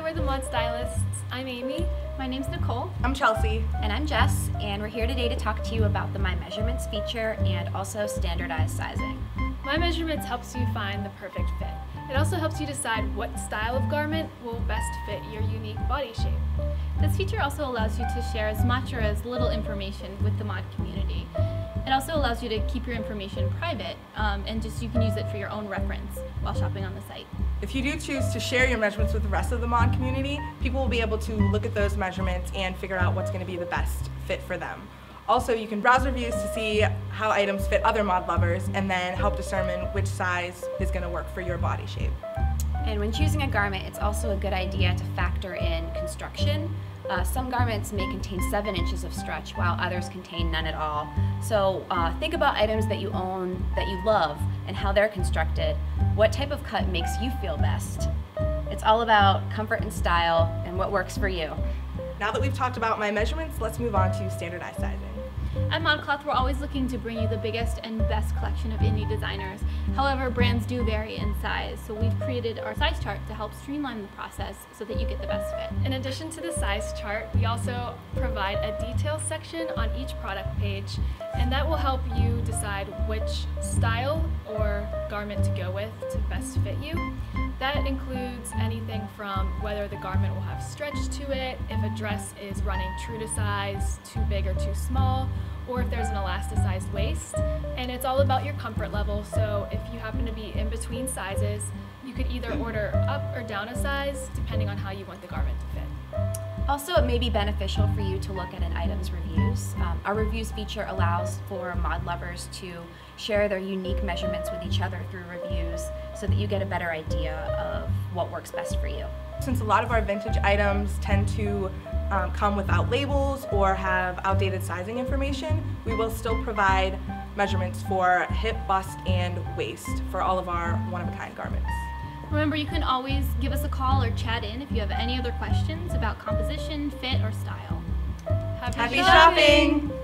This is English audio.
Hi, we're the Mod Stylists. I'm Amy. My name's Nicole. I'm Chelsea. And I'm Jess, and we're here today to talk to you about the My Measurements feature and also standardized sizing. My Measurements helps you find the perfect fit. It also helps you decide what style of garment will best fit your unique body shape. This feature also allows you to share as much or as little information with the mod community. It also allows you to keep your information private um, and just you can use it for your own reference while shopping on the site. If you do choose to share your measurements with the rest of the mod community, people will be able to look at those measurements and figure out what's going to be the best fit for them. Also, you can browse reviews to see how items fit other mod lovers and then help determine which size is going to work for your body shape. And when choosing a garment, it's also a good idea to factor in construction. Uh, some garments may contain 7 inches of stretch while others contain none at all. So uh, think about items that you own that you love and how they're constructed. What type of cut makes you feel best? It's all about comfort and style and what works for you. Now that we've talked about my measurements, let's move on to standardized sizing. At ModCloth, we're always looking to bring you the biggest and best collection of indie designers. However, brands do vary in size, so we've created our size chart to help streamline the process so that you get the best fit. In addition to the size chart, we also provide a details section on each product page, and that will help you decide which style or garment to go with to best fit you. That includes anything from whether the garment will have stretch to it, if a dress is running true to size, too big or too small, or if there's an elasticized waist. And it's all about your comfort level, so if you happen to be in between sizes, you could either order up or down a size depending on how you want the garment to fit. Also, it may be beneficial for you to look at an item's reviews. Um, our reviews feature allows for mod lovers to share their unique measurements with each other through reviews so that you get a better idea of what works best for you. Since a lot of our vintage items tend to um, come without labels or have outdated sizing information, we will still provide measurements for hip, bust, and waist for all of our one-of-a-kind garments. Remember, you can always give us a call or chat in if you have any other questions about composition, fit, or style. Happy, Happy shopping! shopping.